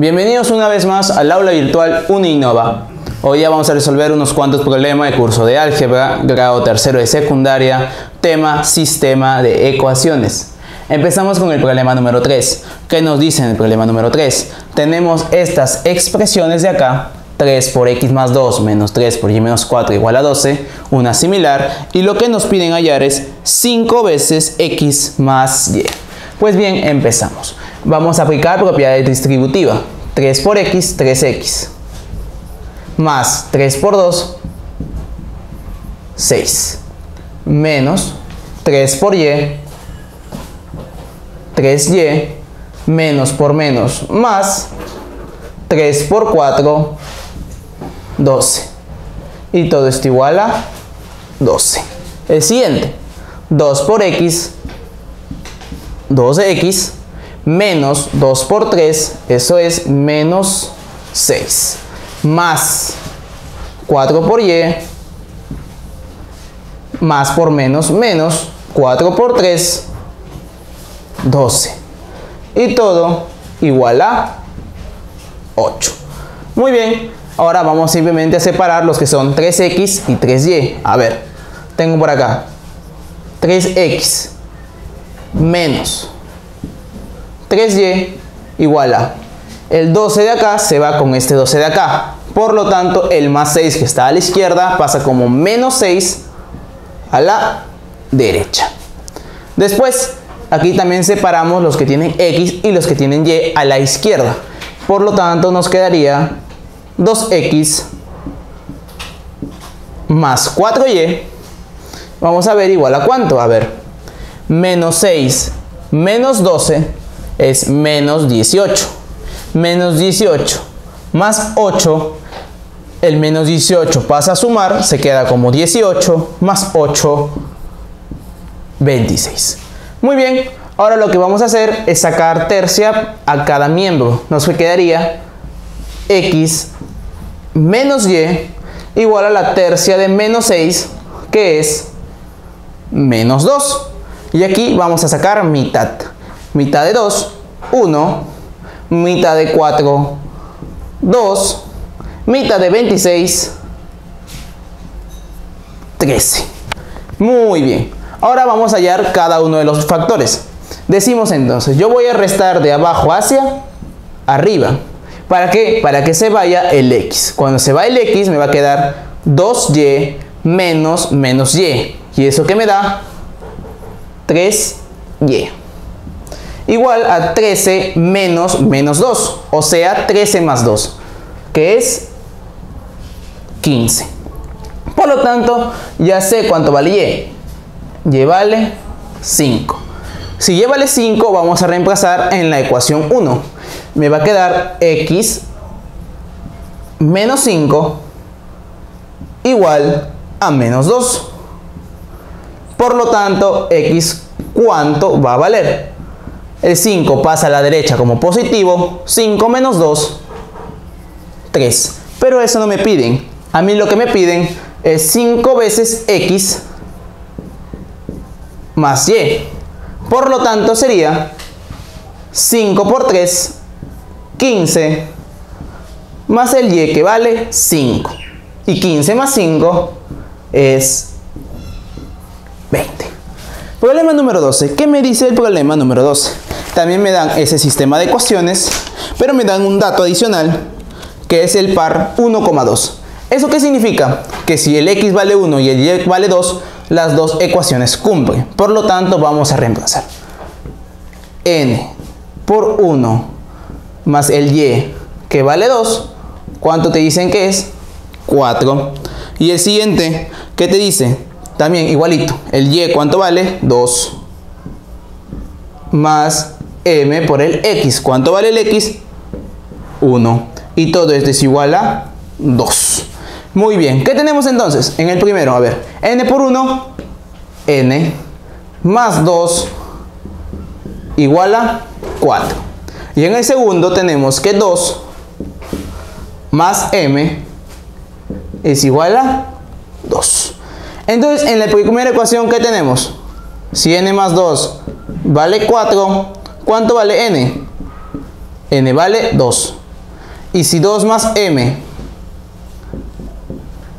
Bienvenidos una vez más al aula virtual Uninova. Hoy ya vamos a resolver unos cuantos problemas de curso de álgebra, grado tercero de secundaria, tema sistema de ecuaciones. Empezamos con el problema número 3. ¿Qué nos dice el problema número 3? Tenemos estas expresiones de acá 3 por x más 2 menos 3 por y menos 4 igual a 12, una similar, y lo que nos piden hallar es 5 veces x más y. Pues bien, empezamos. Vamos a aplicar propiedades distributivas. 3 por x, 3x. Más 3 por 2, 6. Menos 3 por y, 3y. Menos por menos, más 3 por 4, 12. Y todo esto igual a 12. El siguiente, 2 por x, 2 de x, menos 2 por 3, eso es menos 6, más 4 por y, más por menos, menos 4 por 3, 12. Y todo igual a 8. Muy bien, ahora vamos simplemente a separar los que son 3x y 3y. A ver, tengo por acá 3x menos 3y igual a el 12 de acá se va con este 12 de acá. Por lo tanto, el más 6 que está a la izquierda pasa como menos 6 a la derecha. Después, aquí también separamos los que tienen x y los que tienen y a la izquierda. Por lo tanto, nos quedaría 2x más 4y. Vamos a ver igual a cuánto. A ver, menos 6 menos 12 es menos 18. Menos 18 más 8, el menos 18 pasa a sumar, se queda como 18 más 8, 26. Muy bien, ahora lo que vamos a hacer es sacar tercia a cada miembro. Nos quedaría x menos y igual a la tercia de menos 6, que es menos 2. Y aquí vamos a sacar mitad. Mitad de 2, 1. Mitad de 4, 2. Mitad de 26, 13. Muy bien. Ahora vamos a hallar cada uno de los factores. Decimos entonces, yo voy a restar de abajo hacia arriba. ¿Para qué? Para que se vaya el x. Cuando se va el x me va a quedar 2y menos menos y. ¿Y eso qué me da? 3y. Igual a 13 menos menos 2, o sea 13 más 2, que es 15. Por lo tanto, ya sé cuánto vale y. y vale 5. Si y vale 5, vamos a reemplazar en la ecuación 1. Me va a quedar x menos 5 igual a menos 2. Por lo tanto, x cuánto va a valer. El 5 pasa a la derecha como positivo, 5 menos 2, 3. Pero eso no me piden. A mí lo que me piden es 5 veces x más y. Por lo tanto sería 5 por 3, 15, más el y que vale 5. Y 15 más 5 es 20. Problema número 12. ¿Qué me dice el problema número 12? También me dan ese sistema de ecuaciones, pero me dan un dato adicional, que es el par 1,2. ¿Eso qué significa? Que si el x vale 1 y el y vale 2, las dos ecuaciones cumplen. Por lo tanto, vamos a reemplazar. n por 1 más el y que vale 2, ¿cuánto te dicen que es? 4. Y el siguiente, ¿qué te dice? También igualito. El y, ¿cuánto vale? 2. Más m por el x. ¿Cuánto vale el x? 1. Y todo esto es igual a 2. Muy bien. ¿Qué tenemos entonces? En el primero, a ver. n por 1, n. Más 2 igual a 4. Y en el segundo tenemos que 2 más m es igual a 2. Entonces, en la primera ecuación, ¿qué tenemos? Si n más 2 vale 4, ¿cuánto vale n? n vale 2. Y si 2 más m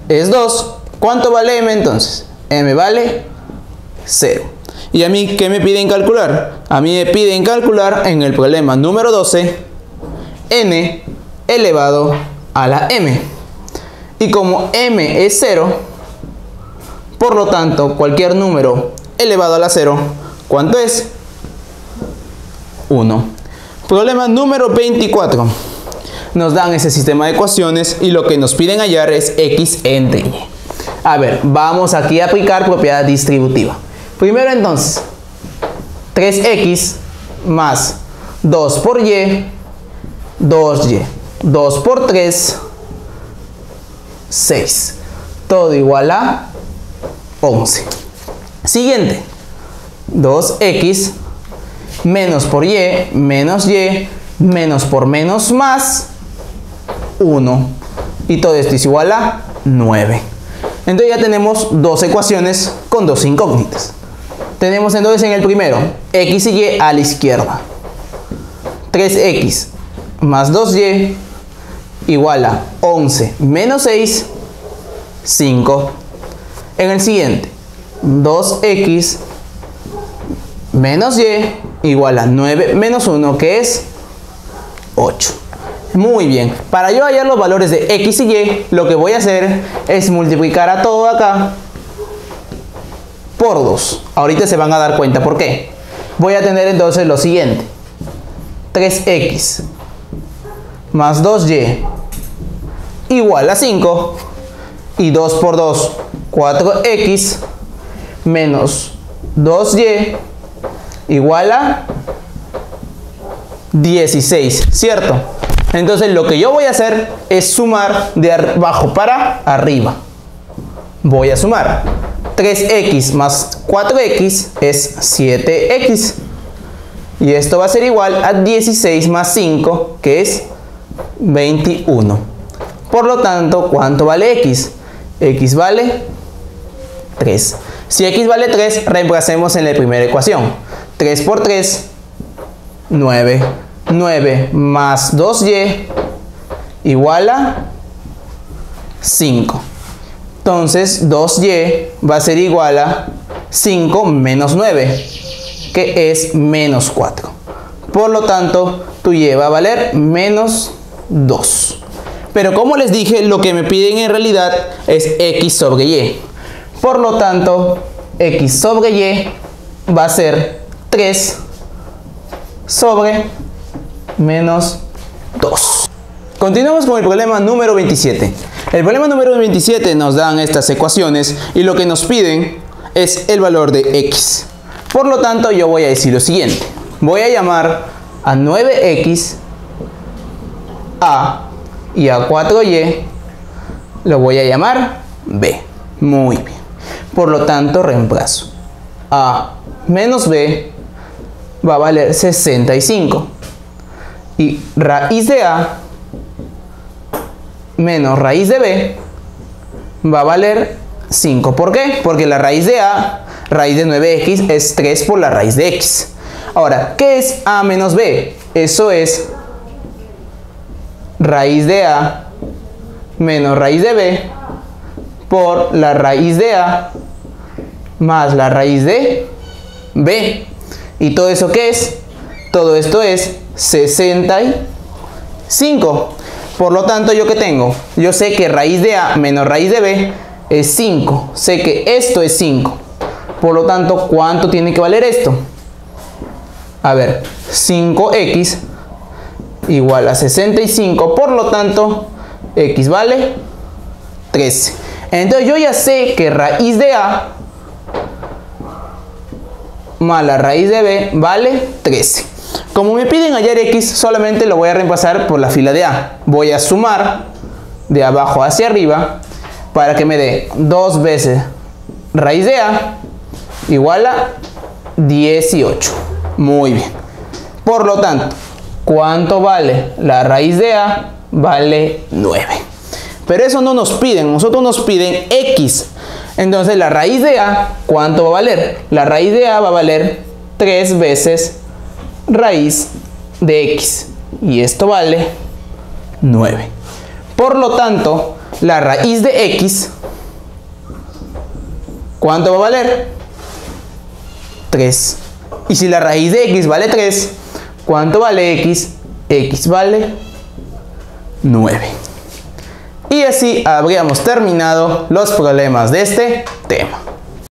es 2, ¿cuánto vale m entonces? m vale 0. ¿Y a mí qué me piden calcular? A mí me piden calcular en el problema número 12 n elevado a la m. Y como m es 0, por lo tanto cualquier número elevado a la 0, ¿cuánto es? 1. Problema número 24. Nos dan ese sistema de ecuaciones y lo que nos piden hallar es x entre y. A ver, vamos aquí a aplicar propiedad distributiva. Primero entonces, 3x más 2 por y, 2y. 2 por 3, 6. Todo igual a 11. Siguiente, 2x menos por y, menos y, menos por menos más, 1. Y todo esto es igual a 9. Entonces ya tenemos dos ecuaciones con dos incógnitas. Tenemos entonces en el primero, x y y a la izquierda. 3x más 2y igual a 11 menos 6, 5. En el siguiente, 2x menos y igual a 9 menos 1 que es 8. Muy bien, para yo hallar los valores de x y y, lo que voy a hacer es multiplicar a todo acá por 2. Ahorita se van a dar cuenta por qué. Voy a tener entonces lo siguiente. 3x más 2y igual a 5 y 2 por 2 4x menos 2y igual a 16, ¿cierto? Entonces lo que yo voy a hacer es sumar de abajo para arriba. Voy a sumar. 3x más 4x es 7x. Y esto va a ser igual a 16 más 5, que es 21. Por lo tanto, ¿cuánto vale x? x vale 3. Si x vale 3, reemplacemos en la primera ecuación. 3 por 3, 9. 9 más 2y igual a 5. Entonces 2y va a ser igual a 5 menos 9, que es menos 4. Por lo tanto, tu y va a valer menos 2. Pero como les dije, lo que me piden en realidad es x sobre y. Por lo tanto, x sobre y va a ser 3 sobre menos 2. Continuamos con el problema número 27. El problema número 27 nos dan estas ecuaciones y lo que nos piden es el valor de x. Por lo tanto, yo voy a decir lo siguiente. Voy a llamar a 9x a y a 4y lo voy a llamar b. Muy bien. Por lo tanto, reemplazo. a menos b va a valer 65 y raíz de A menos raíz de B va a valer 5. ¿Por qué? Porque la raíz de A, raíz de 9x, es 3 por la raíz de x. Ahora, ¿qué es A menos B? Eso es raíz de A menos raíz de B por la raíz de A más la raíz de B. ¿Y todo eso qué es? Todo esto es 65. Por lo tanto, ¿yo qué tengo? Yo sé que raíz de A menos raíz de B es 5. Sé que esto es 5. Por lo tanto, ¿cuánto tiene que valer esto? A ver, 5x igual a 65. Por lo tanto, x vale 13. Entonces yo ya sé que raíz de A más la raíz de B vale 13. Como me piden hallar x, solamente lo voy a reemplazar por la fila de A. Voy a sumar de abajo hacia arriba para que me dé 2 veces raíz de A igual a 18. Muy bien. Por lo tanto, ¿cuánto vale la raíz de A? Vale 9. Pero eso no nos piden, nosotros nos piden x. Entonces la raíz de A, ¿cuánto va a valer? La raíz de A va a valer 3 veces raíz de x. Y esto vale 9. Por lo tanto, la raíz de x, ¿cuánto va a valer? 3. Y si la raíz de x vale 3, ¿cuánto vale x? x vale 9. Y así habríamos terminado los problemas de este tema.